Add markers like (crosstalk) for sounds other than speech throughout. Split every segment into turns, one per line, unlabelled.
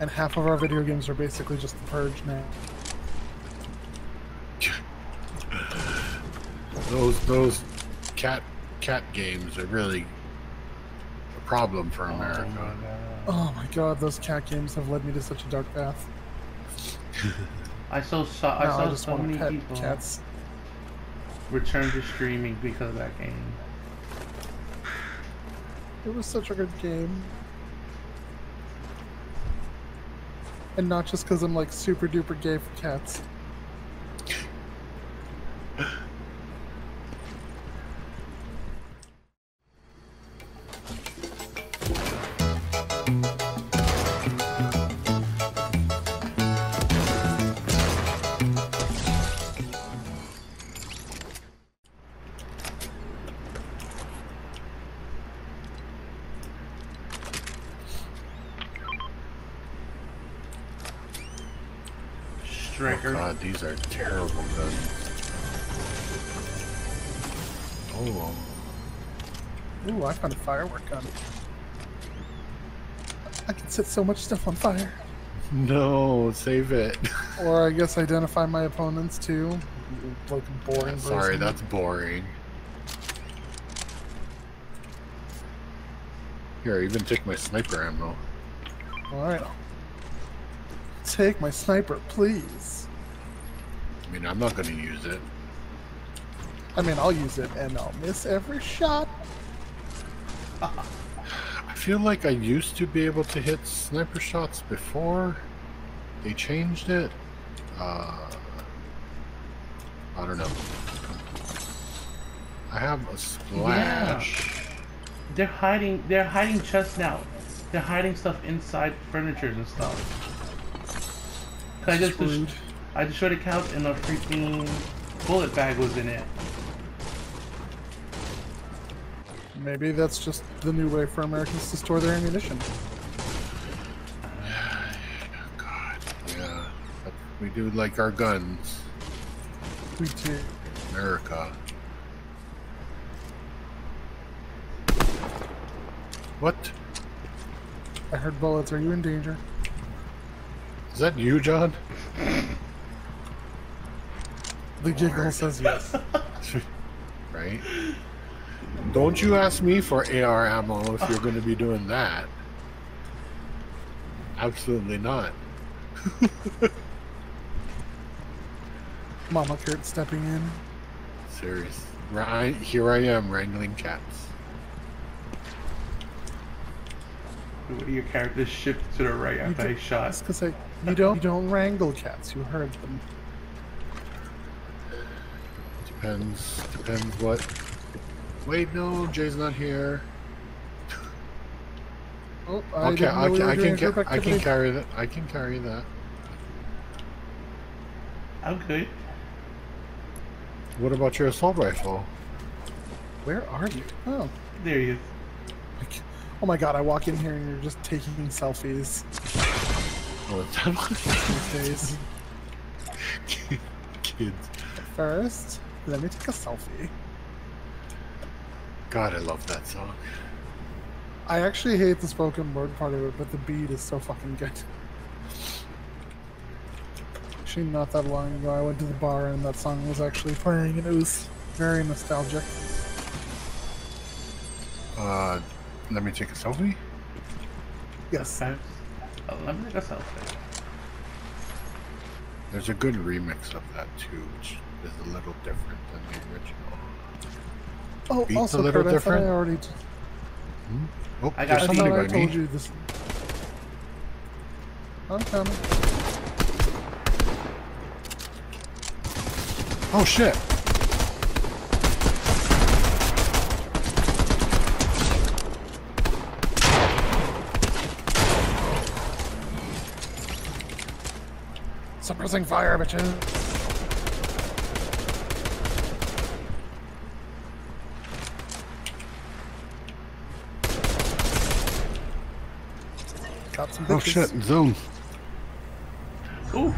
And half of our video games are basically just the purge now.
Those those cat cat games are really a problem for oh, America.
Oh my god, those cat games have led me to such a dark path.
I saw so, I saw
I just
so many people
cats.
return to streaming because of that game.
It was such a good game. And not just because I'm like super duper gay for cats.
Oh
Striker.
God, these are terrible guns. Oh, um,
Ooh, I found a firework gun. I can set so much stuff on fire.
no, save it. (laughs)
Or I guess identify my opponents too. Like a boring.
Sorry, that's boring. Here, I even take my sniper ammo.
Alright. Take my sniper, please.
I mean, I'm not gonna use it.
I mean, I'll use it and I'll miss every shot. (sighs)
I feel like I used to be able to hit sniper shots before they changed it. Uh, I don't know. I have a splash. Yeah.
They're hiding. They're hiding chests now. They're hiding stuff inside furniture and stuff. 'Cause I just
Screwed.
I destroyed a couch and a freaking bullet bag was in it.
Maybe that's just the new way for Americans to store their ammunition.
God, yeah. We do like our guns,
We do.
America. What?
I heard bullets. Are you in danger?
Is that you, John?
The giggle says yes. (laughs)
right? Don't you ask me for AR ammo if you're going to be doing that. Absolutely not. (laughs)
Mama Kurt stepping in.
Serious. Right, here I am wrangling cats.
What are your characters shift to the right after I shot?
That's because I, you don't you don't wrangle cats. You herd them.
Depends. Depends what. Wait, no, Jay's not here.
Oh, I
Okay, I can, I can, ca- I can carry that. I can carry that.
I'm.
What about your assault rifle?
Where are you? Oh,
There he is.
oh my god! I walk in here and you're just taking selfies
It's that
these days.
Kids.
First, let me take a selfie.
God, I love that song.
I actually hate the spoken word part of it, but the beat is so fucking good. Actually, not that long ago, I went to the bar and that song was actually playing, and it was very nostalgic.
Uh, let me take a selfie.
Yes.
Okay. Let me take.
There's a good remix of that too, which is a little different than the original.
Oh,
Beat's a
also,
little
Kurt, I thought I
different.
already. T- mm-hmm.
Oh,
I got
I
somebody
I
by
told
me.
you this. I'm coming.
Oh shit!
Suppressing fire, bitches. Got some oh, bitches.
Oh shit! Zone.
Ooh,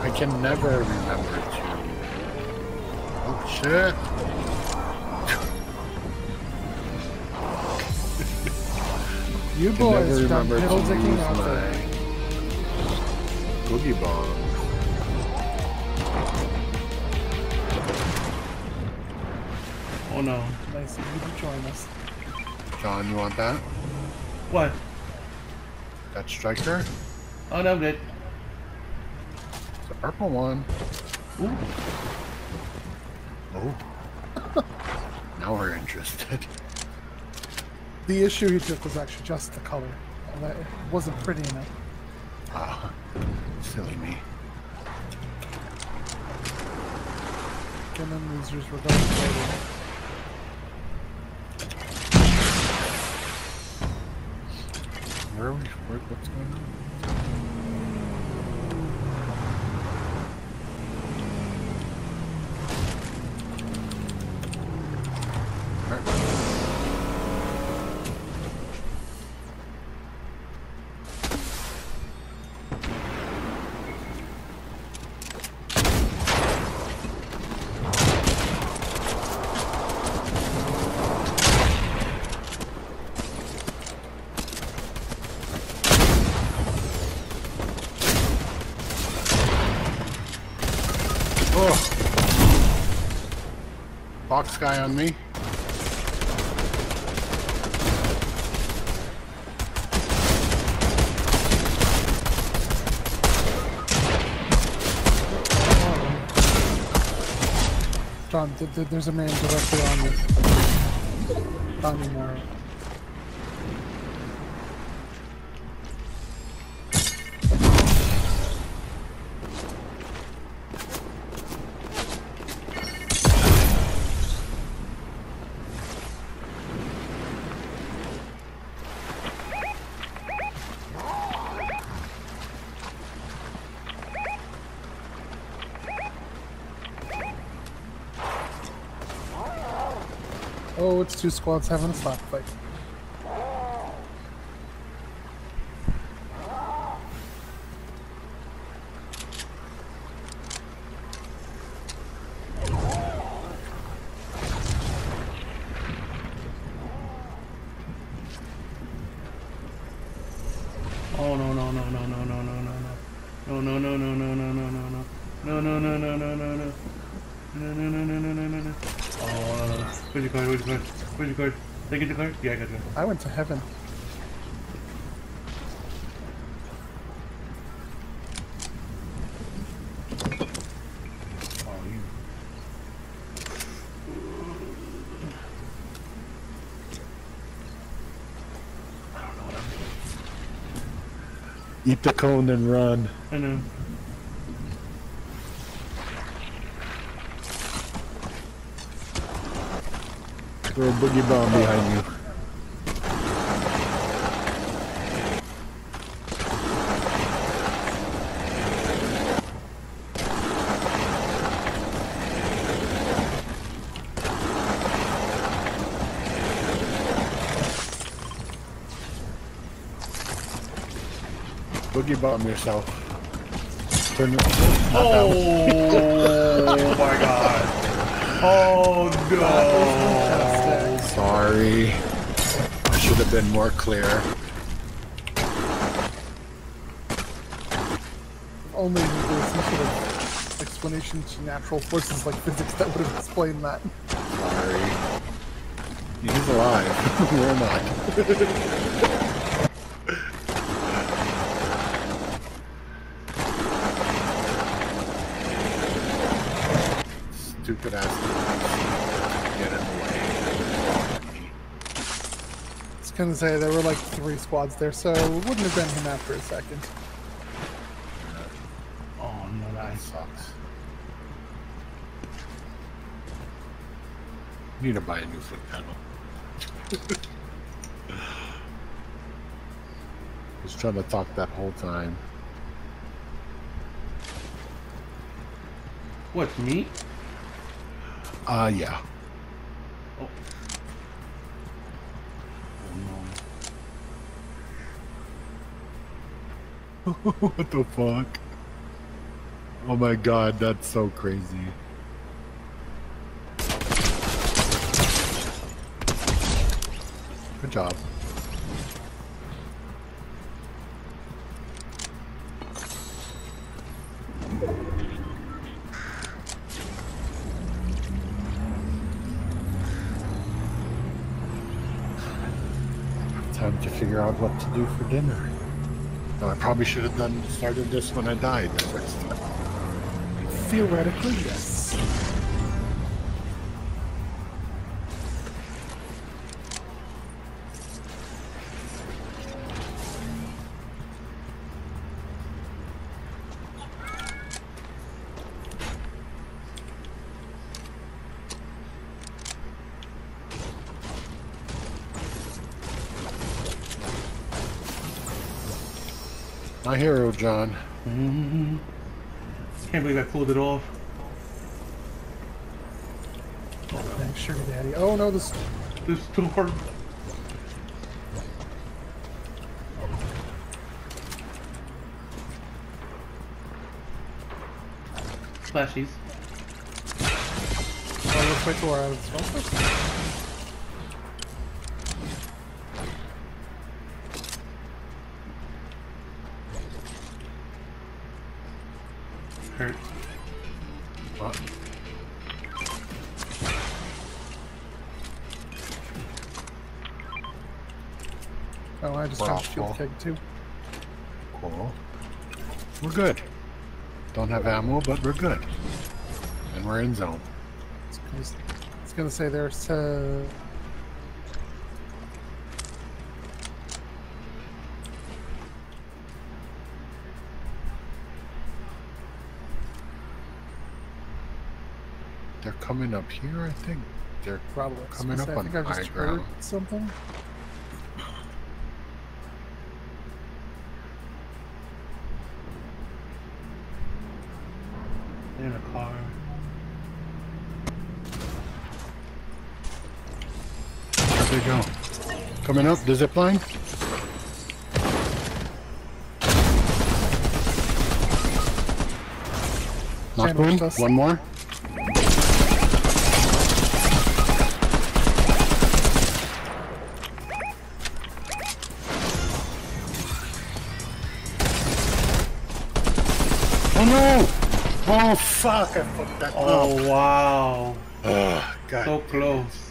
I can never remember to. Oh shit!
You boys
remember to
piddle dicking out there.
Boogie Bomb.
Oh no.
Nice of you to join us.
John, you want that?
What?
That striker?
Oh no, I'm good.
It's a purple one.
Ooh.
Oh. (laughs) now we're interested.
The issue he took was actually just the color. It wasn't pretty enough.
Ah, silly me.
Then losers were going later.
Where are we? Where, what's going on? Alright. Oh. Box guy on me.
John, th- th- there's a man directly on you. On. It's two squads having a slap fight.
Where's your card? Where's your card? Where's your card? Did I get your card? Yeah, I got your card.
I went to heaven.
Oh. Eat the cone and run.
I know.
Throw a boogie bomb behind you. Boogie bomb yourself. Turn it.
Oh my god. Oh no. (laughs)
Sorry. I should have been more clear.
Only there was some sort of explanation to natural forces like physics that would have explained that.
Sorry. He's alive. (laughs) We're not. (laughs) Stupid ass. Get in the way.
I was gonna say there were like three squads there, so it wouldn't have been him after a second.
Oh no,
That
nice.
sucks. Need to buy a new foot pedal. (laughs) Was trying to talk that whole time.
What, me?
Uh, yeah.
Oh. (laughs)
what the fuck? Oh my god, that's so crazy. Good job. Time to figure out what to do for dinner. I probably should have done started this when I died.
Theoretically, yes.
My hero, John.
Mm-hmm. Can't believe I pulled it off.
Thanks, sugar daddy. Oh no, this
This door. Splashies.
Oh, let's wait till we're out of the
Hurt.
What?
Oh, I just
We're
found
off
shield keg too.
Cool. We're good. Don't have ammo, but we're good. And we're in zone.
It's gonna, it's gonna say there's uh,
They're coming up here, I think. They're
probably.
Coming up
I
on high ground.
something.
In a car.
Where'd they go? Coming up, the zip line. Knocked one. One more. Oh no! Oh fuck! I fucked that up.
Oh wow.
Oh, God.
So close.